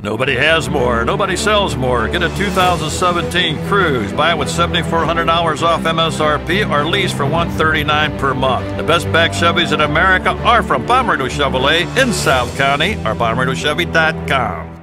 Nobody has more. Nobody sells more. Get a 2017 Cruze, Buy it with 7,400 hours off MSRP or lease for 139 per month. The best back Chevys in America are from Bommarito Chevrolet in South County or BommaritoChevy.com.